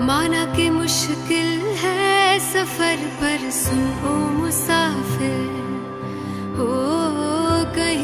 माना कि मुश्किल है सफ़र पर सुनो मुसाफिर। हो कहीं